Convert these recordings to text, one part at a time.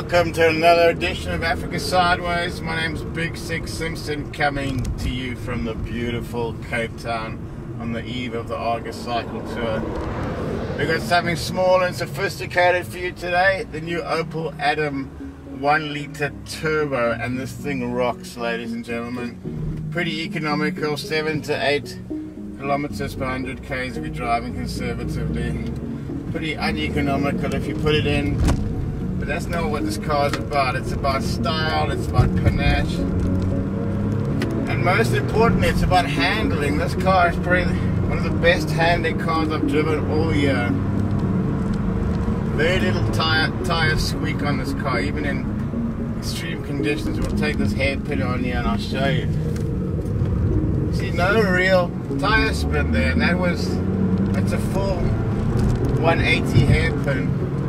Welcome to another edition of Africa Sideways. My name's Big Six Simpson coming to you from the beautiful Cape Town on the eve of the Argus Cycle Tour. We've got something small and sophisticated for you today. The new Opel Adam 1 litre turbo and this thing rocks ladies and gentlemen. Pretty economical, 7 to 8 kilometers per 100 k's if you're driving conservatively. Pretty uneconomical if you put it in that's not what this car is about. It's about style, it's about panache. And most importantly, it's about handling. This car is probably one of the best handling cars I've driven all year. Very little tire, tire squeak on this car, even in extreme conditions. We'll take this hairpin on here and I'll show you. See, no real tire spin there, and that was, that's a full 180 hairpin.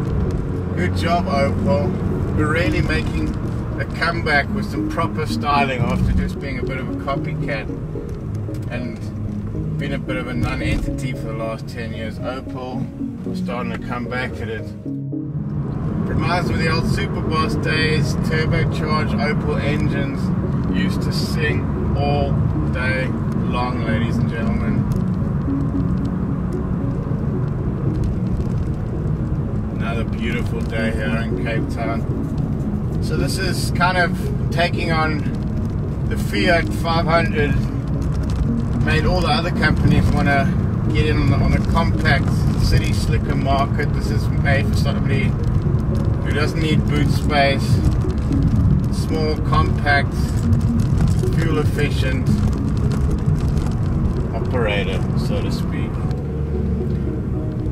Good job, Opel. We're really making a comeback with some proper styling after just being a bit of a copycat and been a bit of a non-entity for the last 10 years. Opel starting to come back at it. Reminds me of the old Superboss days, turbocharged Opel engines used to sing all day long, ladies and gentlemen. another beautiful day here in Cape Town. So this is kind of taking on the Fiat 500 made all the other companies want to get in on the, on the compact city slicker market. This is made for somebody who doesn't need boot space, small, compact, fuel efficient operator, so to speak.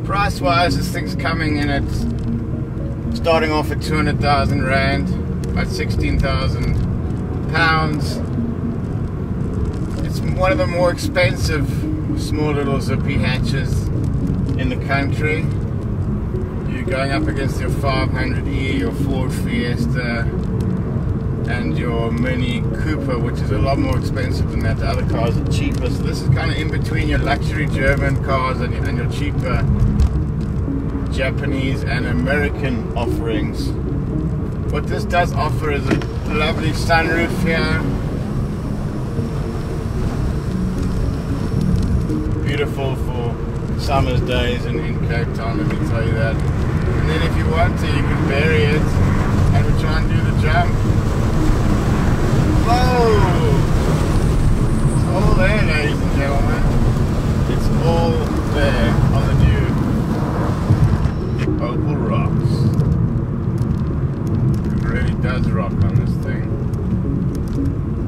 Price wise, this thing's coming in at starting off at 200,000 Rand, about 16,000 pounds. It's one of the more expensive small little zippy hatches in the country. You're going up against your 500e, your Ford Fiesta, and your Mini Cooper, which is a lot more expensive than that. The other cars are cheaper. So this is kind of in between your luxury German cars and, and your cheaper Japanese and American offerings. What this does offer is a lovely sunroof here. Beautiful for summer's days in, in Cape Town, let me tell you that. And then if you want to, you can bury it and we'll try and do the jump. Whoa! It's all there, ladies and gentlemen. It's all there Opel rocks. It really does rock on this thing.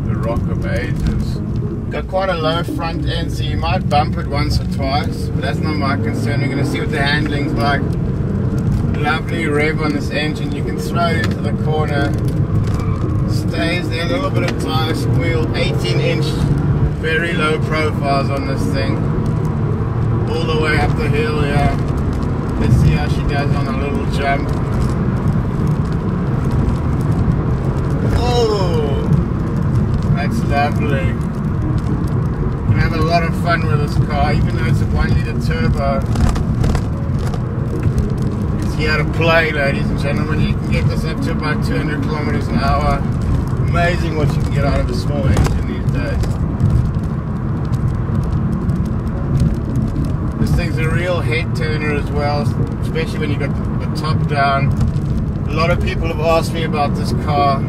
The rock of ages. Got quite a low front end, so you might bump it once or twice, but that's not my concern. We're going to see what the handling's like. Lovely rev on this engine. You can throw it into the corner. Stays there, a little bit of tire squeal. 18 inch, very low profiles on this thing. All the way up the hill, yeah. Let's see how she does on a little jump. Oh, that's lovely. You can have a lot of fun with this car, even though it's a one litre turbo. It's here to play, ladies and gentlemen. You can get this up to about 200 kilometers an hour. Amazing what you can get out of a small engine these days. This thing's a real head turner as well, especially when you've got the, top down. A lot of people have asked me about this car.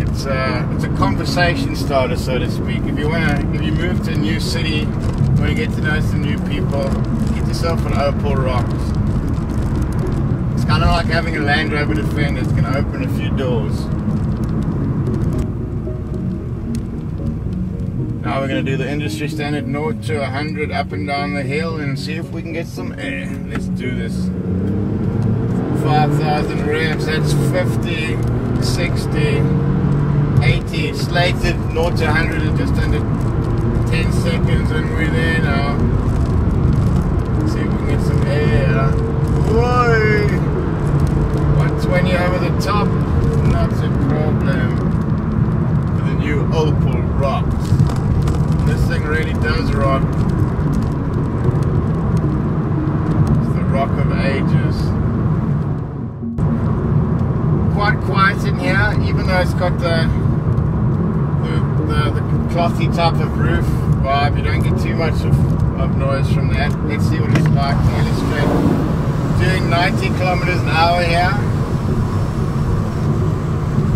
It's a, it's a conversation starter, so to speak. If you wanna, if you move to a new city, want to get to know some new people, get yourself an Opel Rocks. It's kind of like having a Land Rover Defender. It's gonna open a few doors. Now we're going to do the industry standard north to 100 up and down the hill and see if we can get some air. Let's do this. 5,000 revs, that's 50, 60, 80. Slated north to 100 in just under 10 seconds and we're there now. Let's see if we can get some air. Whoa! 120 over the top, not a problem. For the new Opel Rocks really does. It's the rock of ages. Quite quiet in here, even though it's got the, the, the, the clothy type of roof vibe. You don't get too much of, of noise from that. Let's see what it's like to illustrate. Doing 90 kilometers an hour here.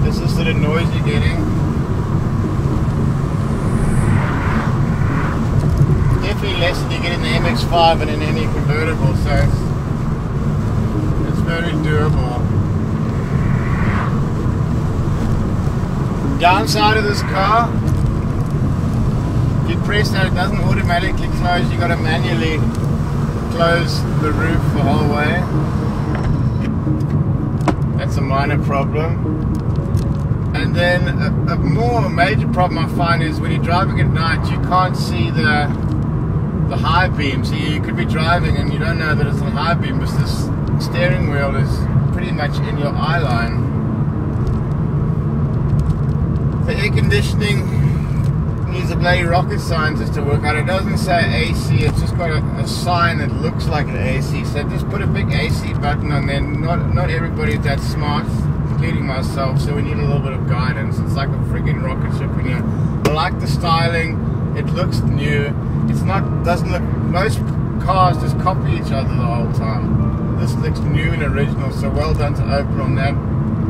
This is the noise you're getting. Less than you get in the MX-5 and in any convertible, so it's, it's very doable. Downside of this car, you press that it doesn't automatically close, you gotta manually close the roof the whole way. That's a minor problem. And then a, a more major problem I find is when you're driving at night, you can't see the the high beam. So you could be driving and you don't know that it's a high beam because this steering wheel is pretty much in your eye line. The air conditioning needs a bloody rocket scientist to work out. It doesn't say AC, it's just got a, a, sign that looks like an AC. So just put a big AC button on there. Not not everybody's that smart including myself, so we need a little bit of guidance. It's like a freaking rocket ship in here. I like the styling. It looks new. It's not doesn't look most cars just copy each other the whole time. This looks new and original, so well done to Opel on that.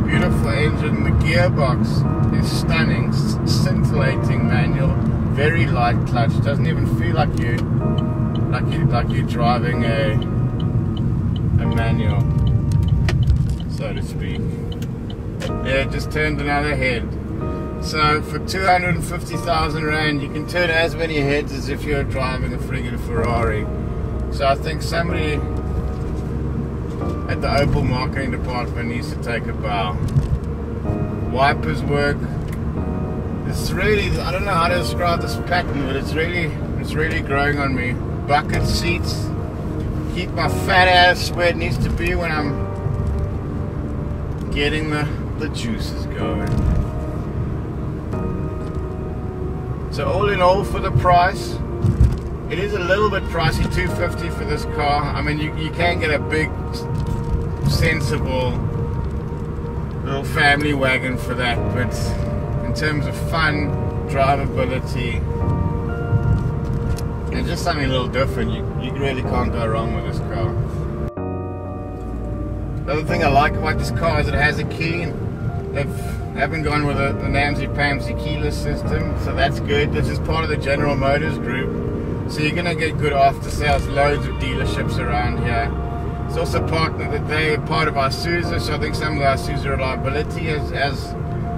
Beautiful engine. The gearbox is stunning, scintillating manual, very light clutch. Doesn't even feel like you like you like you're driving a a manual, so to speak. Yeah, just turned another head. So for 250,000 Rand, you can turn as many heads as if you're driving a friggin' Ferrari. So I think somebody at the Opel marketing department needs to take a bow. Wipers work. It's really, I don't know how to describe this pattern, but it's really, it's really growing on me. Bucket seats. Keep my fat ass where it needs to be when I'm getting the the juice is going. So all in all for the price, it is a little bit pricey, 250 for this car. I mean, you, you can get a big, sensible little family wagon for that, but in terms of fun, drivability, and just something a little different, you, you really can't go wrong with this car. The other thing I like about this car is it has a key They've haven't gone with a, the Namsy Pamsy keyless system, so that's good. This is part of the General Motors group, so you're gonna get good after sales. Loads of dealerships around here. It's also part that they're part of Isuzu, so I think some of the Isuzu reliability has has,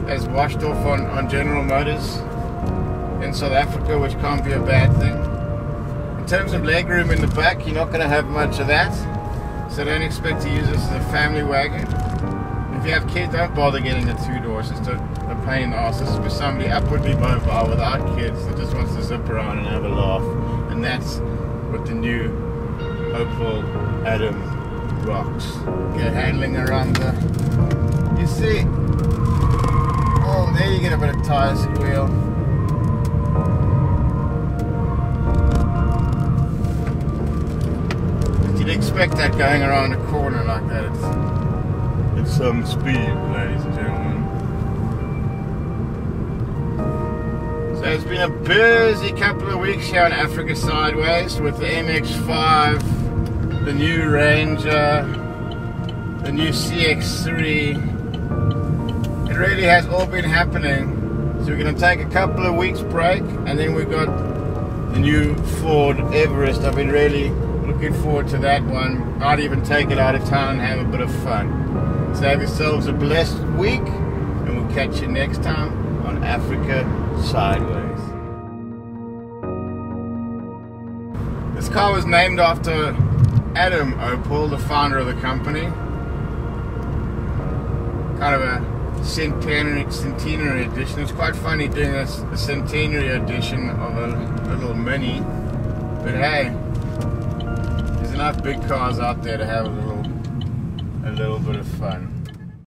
has washed off on, on General Motors in South Africa, which can't be a bad thing. In terms of legroom in the back, you're not going to have much of that, so don't expect to use this as a family wagon you have kids, don't bother getting the two doors. It's a, a pain in the ass. This is for somebody upwardly mobile without kids that just wants to zip around and have a laugh. And that's what the new Opel Adam rocks. Get handling around the. You see? Oh, there you get a bit of tire squeal. You'd expect that going around a corner like that. It's, some speed, ladies and gentlemen. So it's been a busy couple of weeks here on Africa Sideways with the MX-5, the new Ranger, the new CX-3. It really has all been happening. So we're going to take a couple of weeks break and then we've got the new Ford Everest. I've been really looking forward to that one. I'd even take it out of town and have a bit of fun. So have yourselves a blessed week, and we'll catch you next time on Africa Sideways. This car was named after Adam Opel, the founder of the company. Kind of a centenary, centenary edition. It's quite funny doing a, a centenary edition of a little mini. But hey, there's enough big cars out there to have a little a little bit of fun.